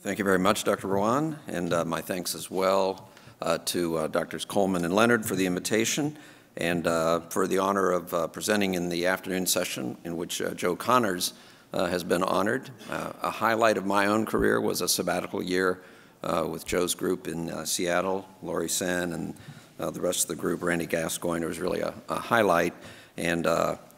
Thank you very much, Dr. Ruan, and uh, my thanks as well uh, to uh, Drs. Coleman and Leonard for the invitation and uh, for the honor of uh, presenting in the afternoon session in which uh, Joe Connors has been honored. a highlight of my own career was a sabbatical year with Joe's group in Seattle, Laurie Sehn and the rest of the group, Randy Gascoyne. It was really a, a highlight and,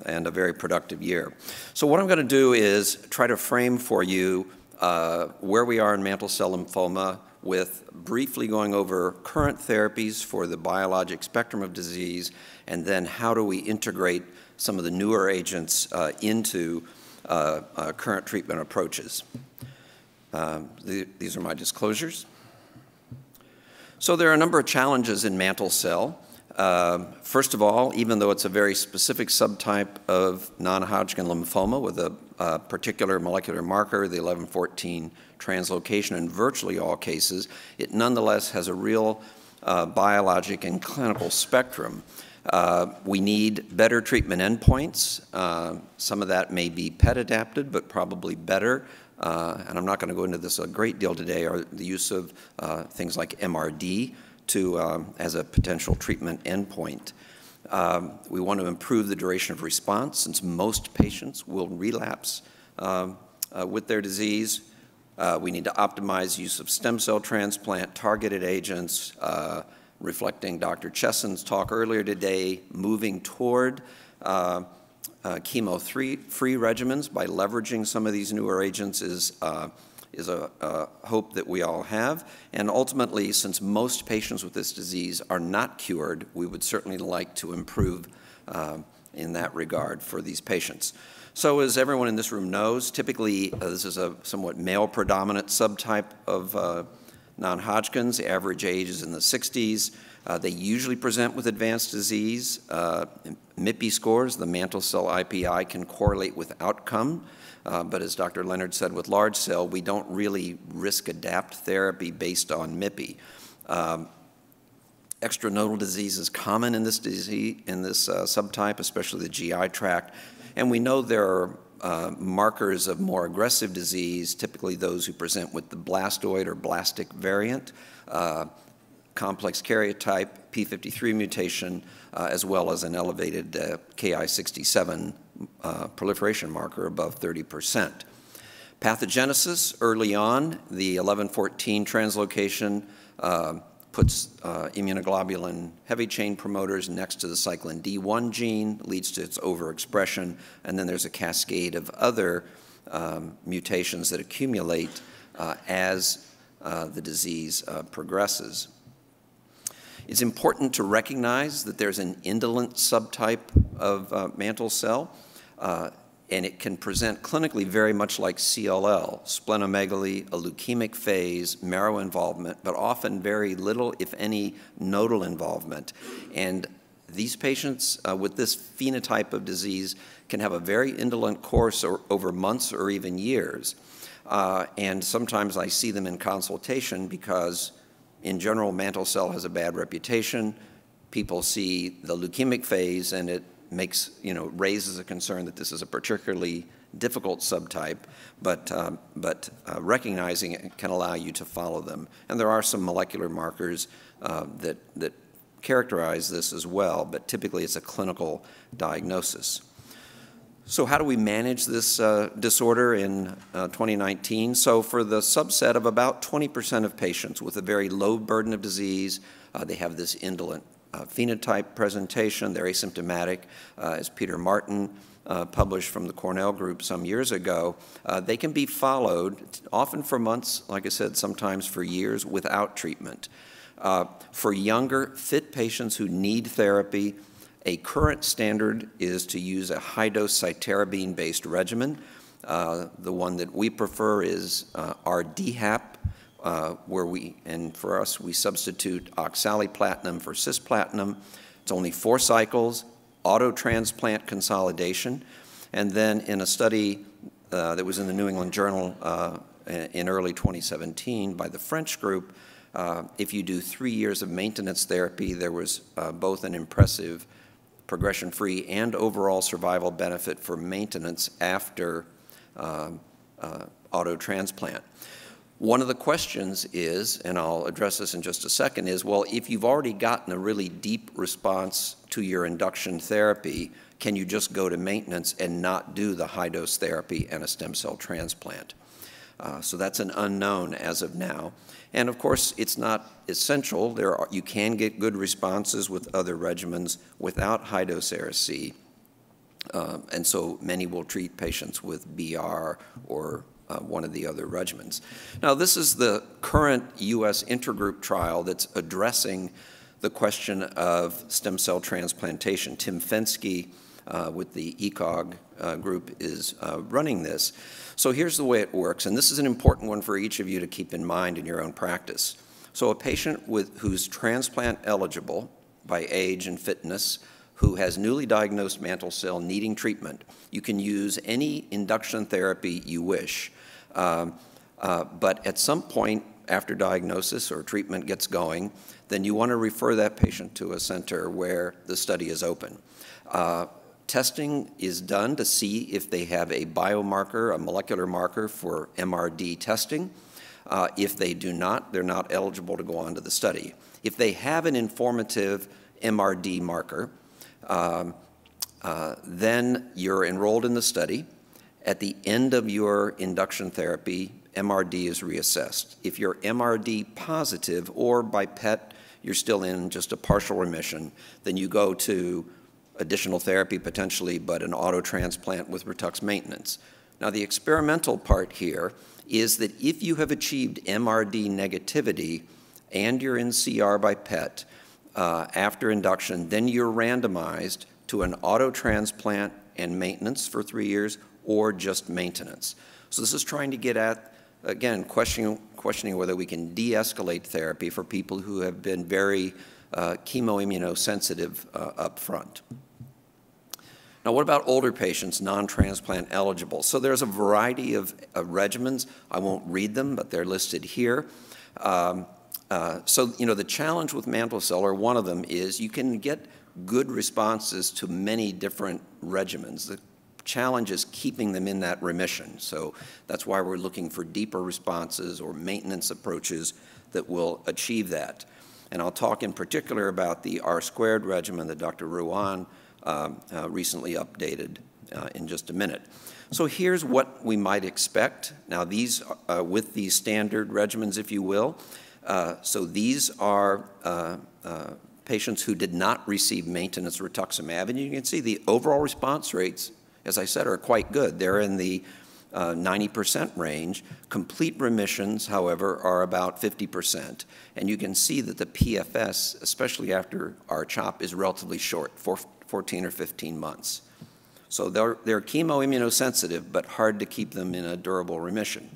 and a very productive year. So what I'm going to do is try to frame for you uh, where we are in mantle cell lymphoma with briefly going over current therapies for the biologic spectrum of disease, and then how do we integrate some of the newer agents uh, into uh, uh current treatment approaches. Um, the, these are my disclosures. So there are a number of challenges in mantle cell. Uh, first of all, even though it's a very specific subtype of non-Hodgkin lymphoma with a, a, particular molecular marker, the 1114 translocation in virtually all cases, it nonetheless has a real uh, biologic and clinical spectrum. Uh, we need better treatment endpoints. Uh, some of that may be PET adapted, but probably better. Uh, and I'm not going to go into this a great deal today, are the use of uh, things like MRD, to, um, as a potential treatment endpoint. Um, we want to improve the duration of response since most patients will relapse um, uh, with their disease. Uh, we need to optimize use of stem cell transplant, targeted agents, uh, reflecting Dr. Cheson's talk earlier today, moving toward uh, uh, chemo-free regimens by leveraging some of these newer agents is uh, is a, a, hope that we all have. And ultimately, since most patients with this disease are not cured, we would certainly like to improve uh, in that regard for these patients. So as everyone in this room knows, typically uh, this is a somewhat male-predominant subtype of uh, non-Hodgkin's. Average age is in the 60s. Uh, they usually present with advanced disease. Uh, MIPI scores, the mantle cell IPI, can correlate with outcome. Uh, but as Dr. Leonard said, with large cell, we don't really risk adapt therapy based on MIPI. Um, extranodal disease is common in this disease, in this uh, subtype, especially the GI tract. And we know there are uh, markers of more aggressive disease, typically those who present with the blastoid or blastic variant, uh, complex karyotype, P53 mutation, uh, as well as an elevated uh, Ki67 uh, proliferation marker above 30%. Pathogenesis early on, the 1114 translocation puts uh, immunoglobulin heavy chain promoters next to the cyclin D1 gene, leads to its overexpression, and then there's a cascade of other um, mutations that accumulate uh, as uh, the disease uh, progresses. It's important to recognize that there's an indolent subtype of uh, mantle cell uh, and it can present clinically very much like CLL, splenomegaly, a leukemic phase, marrow involvement, but often very little, if any, nodal involvement. And these patients uh, with this phenotype of disease can have a very indolent course or, over months or even years. Uh, and sometimes I see them in consultation because, in general, mantle cell has a bad reputation. People see the leukemic phase and it makes, you know, raises a concern that this is a particularly difficult subtype, but, um, but uh, recognizing it can allow you to follow them. And there are some molecular markers uh, that, that characterize this as well, but typically it's a clinical diagnosis. So how do we manage this uh, disorder in uh, 2019? So for the subset of about 20% of patients with a very low burden of disease, uh, they have this indolent uh, phenotype presentation. They're asymptomatic, uh, as Peter Martin uh, published from the Cornell group some years ago. Uh, they can be followed, often for months, like I said, sometimes for years, without treatment. Uh, for younger, fit patients who need therapy, a current standard is to use a high-dose cytarabine-based regimen. Uh, the one that we prefer is R-DHAP, uh, where we, and for us, we substitute oxaliplatinum for cisplatinum. It's only four cycles, auto transplant consolidation. And then in a study uh, that was in the New England Journal uh, in early 2017 by the French group, uh, if you do three years of maintenance therapy, there was uh, both an impressive progression-free and overall survival benefit for maintenance after auto transplant. One of the questions is, and I'll address this in just a second, is, well, if you've already gotten a really deep response to your induction therapy, can you just go to maintenance and not do the high-dose therapy and a stem cell transplant? Uh, so that's an unknown as of now. And of course, it's not essential. There are, you can get good responses with other regimens without high-dose Ara-C. Um, and so many will treat patients with BR or uh, one of the other regimens. Now, this is the current U.S. intergroup trial that's addressing the question of stem cell transplantation. Tim Fenske uh, with the ECOG uh, group is uh, running this. So here's the way it works, and this is an important one for each of you to keep in mind in your own practice. So a patient with, who's transplant eligible by age and fitness, who has newly diagnosed mantle cell needing treatment, you can use any induction therapy you wish. Um, uh, but at some point after diagnosis or treatment gets going, then you want to refer that patient to a center where the study is open. Uh, testing is done to see if they have a biomarker, a molecular marker for MRD testing. Uh, if they do not, they're not eligible to go on to the study. If they have an informative MRD marker, um, uh, then you're enrolled in the study. At the end of your induction therapy, MRD is reassessed. If you're MRD positive or by PET, you're still in just a partial remission, then you go to additional therapy potentially, but an auto transplant with Ritux maintenance. Now, the experimental part here is that if you have achieved MRD negativity and you're in CR by PET uh, after induction, then you're randomized to an auto transplant and maintenance for three years or just maintenance. So this is trying to get at, again, questioning, questioning whether we can de-escalate therapy for people who have been very uh, chemoimmunosensitive uh, up front. Now, what about older patients, non-transplant eligible? So there's a variety of, of, regimens. I won't read them, but they're listed here. Um, uh, so, you know, the challenge with mantle cell, or one of them, is you can get good responses to many different regimens. The challenge is keeping them in that remission. So that's why we're looking for deeper responses or maintenance approaches that will achieve that. And I'll talk in particular about the R squared regimen that Dr. Ruan um, uh, recently updated uh, in just a minute. So here's what we might expect. Now these, uh, with these standard regimens, if you will, uh, so these are uh, patients who did not receive maintenance rituximab, and you can see the overall response rates, as I said, are quite good. They're in the 90% range. Complete remissions, however, are about 50%. And you can see that the PFS, especially after R-CHOP, is relatively short, 14 or 15 months. So they're, they're chemoimmunosensitive, but hard to keep them in a durable remission.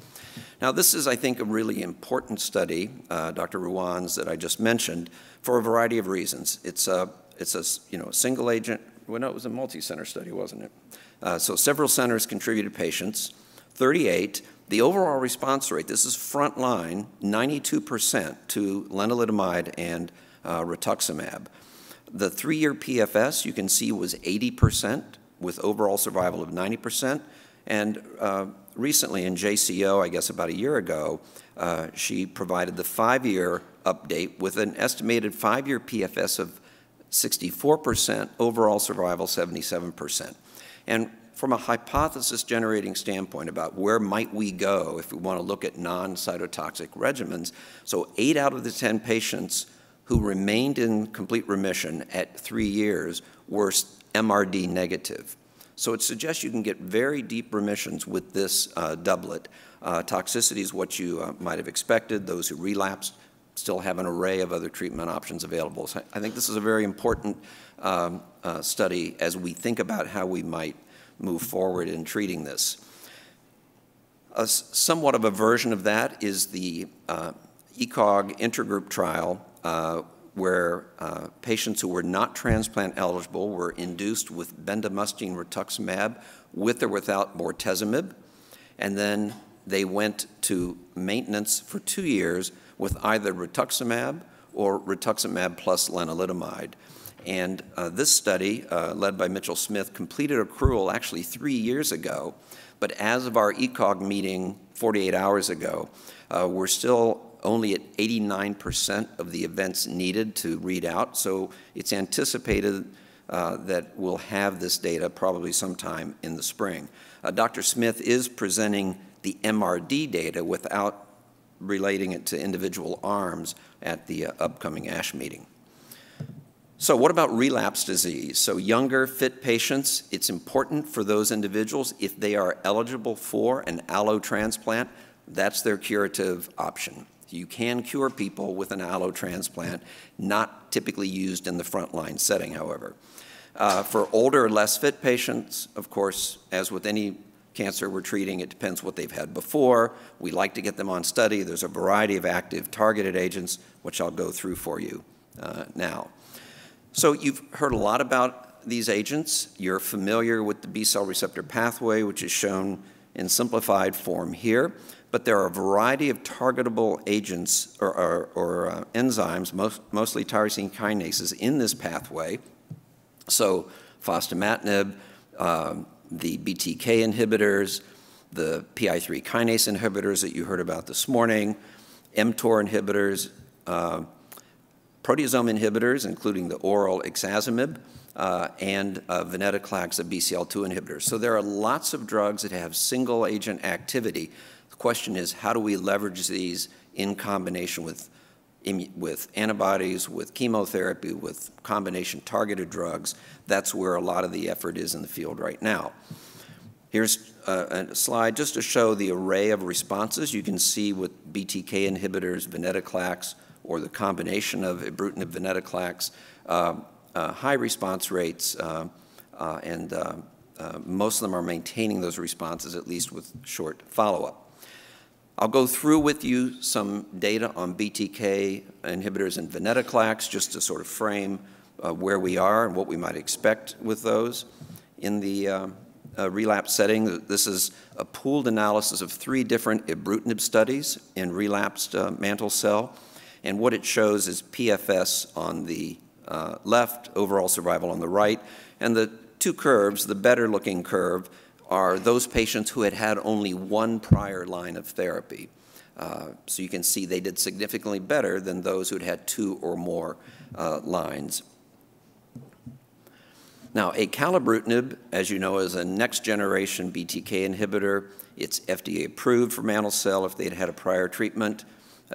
Now, this is, I think, a really important study, uh, Dr. Ruan's that I just mentioned, for a variety of reasons. It's a, it's a you know, single agent, well, no, it was a multi-center study, wasn't it? Uh, so several centers contributed patients, 38. The overall response rate, this is front line, 92% to lenalidomide and uh, rituximab. The three-year PFS, you can see, was 80% with overall survival of 90%. And uh, recently in JCO, I guess about a year ago, uh, she provided the five-year update with an estimated five-year PFS of 64%, overall survival 77%. And from a hypothesis generating standpoint about where might we go if we want to look at non-cytotoxic regimens, so eight out of the 10 patients who remained in complete remission at three years were MRD negative. So it suggests you can get very deep remissions with this uh, doublet. Uh, toxicity is what you uh, might have expected. Those who relapsed still have an array of other treatment options available. So I think this is a very important um, uh, study as we think about how we might move forward in treating this. A, somewhat of a version of that is the uh, ECOG intergroup trial uh, where uh, patients who were not transplant eligible were induced with bendamustine rituximab with or without bortezomib, and then they went to maintenance for two years with either rituximab or rituximab plus lenalidomide. And uh, this study, uh, led by Mitchell Smith, completed accrual actually three years ago. But as of our ECOG meeting 48 hours ago, uh, we're still only at 89% of the events needed to read out. So it's anticipated uh, that we'll have this data probably sometime in the spring. Uh, Dr. Smith is presenting the MRD data without relating it to individual arms at the uh, upcoming ASH meeting. So what about relapse disease? So younger, fit patients, it's important for those individuals, if they are eligible for an allo transplant, that's their curative option. You can cure people with an allo transplant, not typically used in the frontline setting, however. Uh, for older, less fit patients, of course, as with any cancer we're treating, it depends what they've had before. We like to get them on study. There's a variety of active targeted agents, which I'll go through for you uh, now. So you've heard a lot about these agents. You're familiar with the B-cell receptor pathway, which is shown in simplified form here. But there are a variety of targetable agents or, or, or uh, enzymes, most, mostly tyrosine kinases, in this pathway. So fostamatinib, um, the BTK inhibitors, the PI3 kinase inhibitors that you heard about this morning, mTOR inhibitors, uh, proteasome inhibitors, including the oral ixazomib, uh, and uh, venetoclax, a BCL2 inhibitor. So there are lots of drugs that have single agent activity. The question is, how do we leverage these in combination with with antibodies, with chemotherapy, with combination targeted drugs. That's where a lot of the effort is in the field right now. Here's a, a slide just to show the array of responses you can see with BTK inhibitors, venetoclax, or the combination of ibrutinib venetoclax, uh, uh, high response rates, uh, uh and uh, most of them are maintaining those responses, at least with short follow-up. I'll go through with you some data on BTK inhibitors and venetoclax just to sort of frame where we are and what we might expect with those. In the uh, relapse setting, this is a pooled analysis of three different ibrutinib studies in relapsed uh, mantle cell. And what it shows is PFS on the uh, left, overall survival on the right, and the two curves, the better looking curve, are those patients who had had only one prior line of therapy. Uh, so you can see they did significantly better than those who'd had two or more uh, lines. Now, acalabrutinib, as you know, is a next-generation BTK inhibitor. It's FDA approved for mantle cell if they'd had a prior treatment.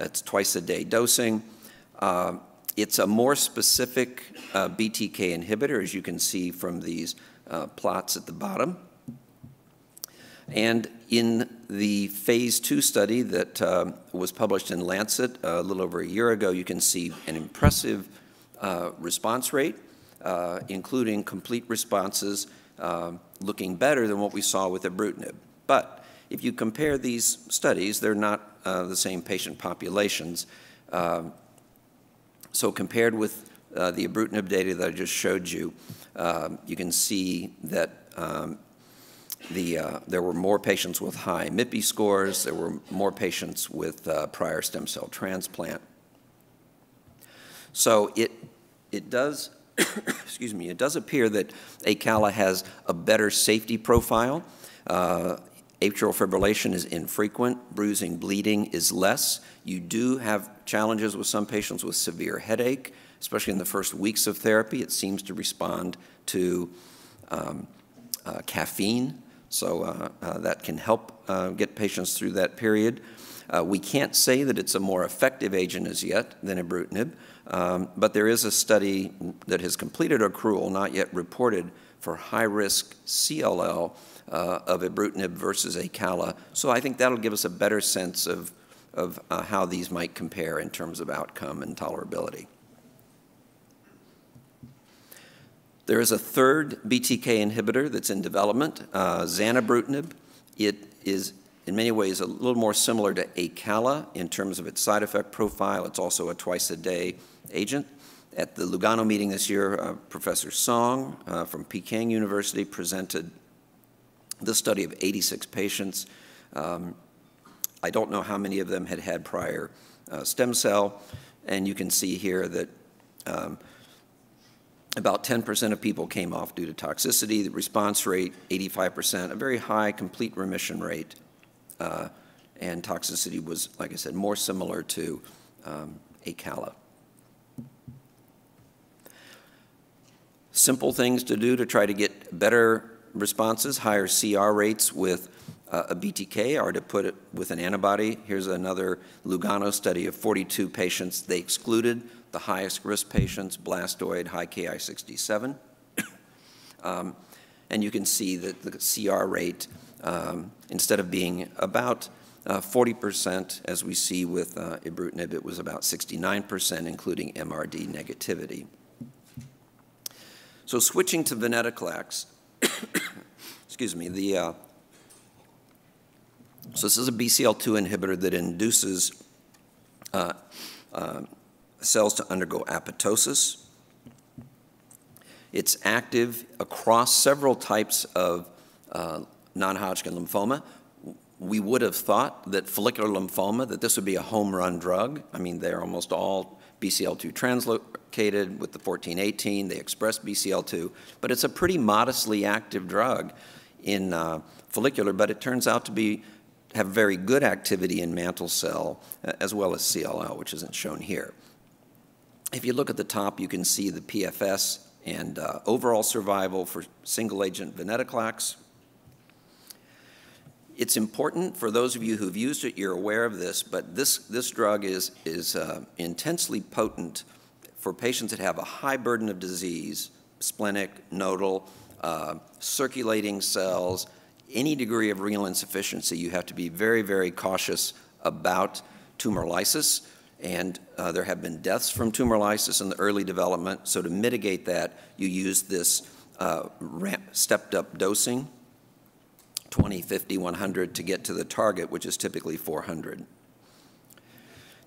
It's twice-a-day dosing. Uh, it's a more specific uh, BTK inhibitor, as you can see from these uh, plots at the bottom. And in the phase two study that uh, was published in Lancet a little over a year ago, you can see an impressive uh, response rate, uh, including complete responses uh, looking better than what we saw with ibrutinib. But if you compare these studies, they're not uh, the same patient populations. Um, so compared with uh, the ibrutinib data that I just showed you, you can see that um, the, uh, there were more patients with high MIPI scores. There were more patients with uh, prior stem cell transplant. So it, it does, excuse me, it does appear that ACALA has a better safety profile. Uh, atrial fibrillation is infrequent. Bruising, bleeding is less. You do have challenges with some patients with severe headache, especially in the first weeks of therapy. It seems to respond to um, uh, caffeine. So uh, uh, that can help uh, get patients through that period. we can't say that it's a more effective agent as yet than ibrutinib, um, but there is a study that has completed accrual, not yet reported, for high-risk CLL uh, of ibrutinib versus acala. So I think that'll give us a better sense of, of uh, how these might compare in terms of outcome and tolerability. There is a third BTK inhibitor that's in development, uh, zanubrutinib. It is in many ways a little more similar to Acala in terms of its side effect profile. It's also a twice-a-day agent. At the Lugano meeting this year, uh, Professor Song uh, from Peking University presented the study of 86 patients. Um, I don't know how many of them had had prior uh, stem cell, and you can see here that um, About 10% of people came off due to toxicity. The response rate, 85%, a very high complete remission rate. Uh, and toxicity was, like I said, more similar to um, Acala. Simple things to do to try to get better responses, higher CR rates with uh, a BTK or to put it with an antibody. Here's another Lugano study of 42 patients. They excluded the highest risk patients, blastoid, high Ki67. um, and you can see that the CR rate, um, instead of being about 40%, uh, as we see with uh, ibrutinib, it was about 69%, including MRD negativity. So switching to venetoclax, excuse me, the, uh, so this is a BCL2 inhibitor that induces uh, uh, cells to undergo apoptosis. It's active across several types of uh, non-Hodgkin lymphoma. We would have thought that follicular lymphoma, that this would be a home run drug. I mean, they're almost all BCL2 translocated with the 1418. They express BCL2, but it's a pretty modestly active drug in uh, follicular, but it turns out to be have very good activity in mantle cell as well as CLL, which isn't shown here. If you look at the top, you can see the PFS and uh, overall survival for single agent venetoclax. It's important for those of you who've used it, you're aware of this, but this, this drug is, is uh, intensely potent for patients that have a high burden of disease, splenic, nodal, uh, circulating cells, any degree of renal insufficiency, you have to be very, very cautious about tumor lysis and uh, there have been deaths from tumor lysis in the early development. So to mitigate that, you use this uh, stepped up dosing, 20, 50, 100 to get to the target, which is typically 400.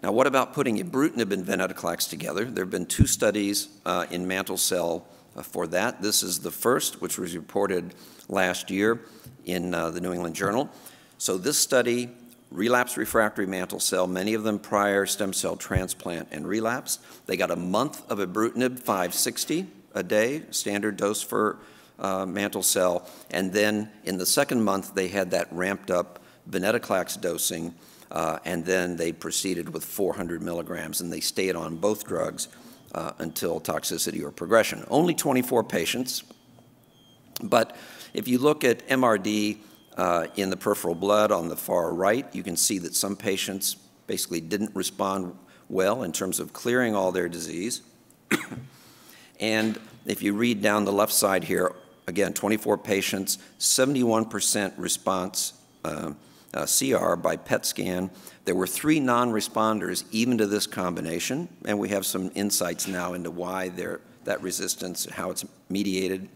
Now, what about putting ibrutinib and venetoclax together? There have been two studies uh, in mantle cell for that. This is the first, which was reported last year in uh, the New England Journal. So this study relapse refractory mantle cell, many of them prior stem cell transplant and relapse. They got a month of ibrutinib 560 a day, standard dose for uh, mantle cell, and then in the second month they had that ramped up venetoclax dosing, uh, and then they proceeded with 400 milligrams, and they stayed on both drugs uh, until toxicity or progression. Only 24 patients, but if you look at MRD uh, in the peripheral blood on the far right, you can see that some patients basically didn't respond well in terms of clearing all their disease. and if you read down the left side here, again, 24 patients, 71% response uh, uh, CR by PET scan. There were three non-responders even to this combination, and we have some insights now into why that resistance, how it's mediated.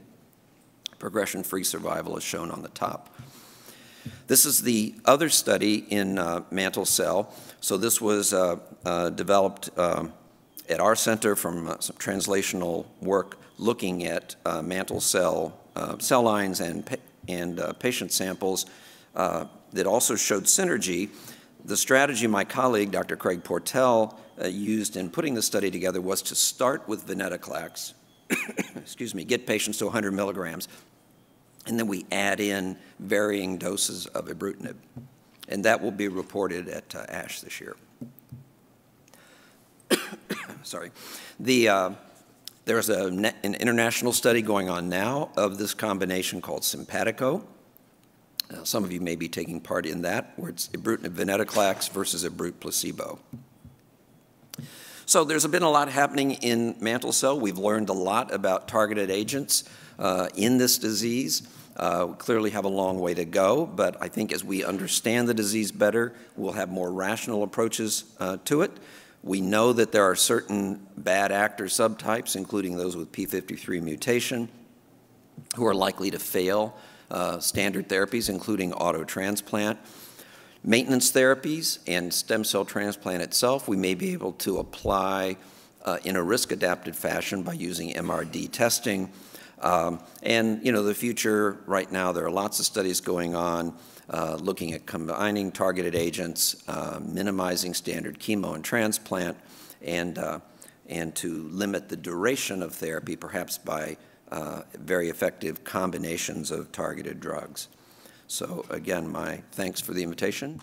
Progression-free survival is shown on the top. This is the other study in uh, mantle cell. So this was uh, uh, developed um, at our center from uh, some translational work looking at uh, mantle cell uh, cell lines and, and patient samples that also showed synergy. The strategy my colleague, Dr. Craig Portell, used in putting the study together was to start with venetoclax, excuse me, get patients to 100 milligrams, and then we add in varying doses of ibrutinib. And that will be reported at uh, ASH this year. Sorry. The, uh, there's a, an international study going on now of this combination called SYMPATICO. Some of you may be taking part in that, where it's ibrutinib venetoclax versus ibrut placebo. So there's been a lot happening in mantle cell. We've learned a lot about targeted agents uh, in this disease. Uh, we clearly have a long way to go, but I think as we understand the disease better, we'll have more rational approaches uh, to it. We know that there are certain bad actor subtypes, including those with P53 mutation, who are likely to fail uh, standard therapies, including auto transplant. Maintenance therapies and stem cell transplant itself, we may be able to apply uh, in a risk adapted fashion by using MRD testing um, and, you know, the future right now, there are lots of studies going on uh, looking at combining targeted agents, uh, minimizing standard chemo and transplant, and, uh, and to limit the duration of therapy, perhaps by uh, very effective combinations of targeted drugs. So again, my thanks for the invitation.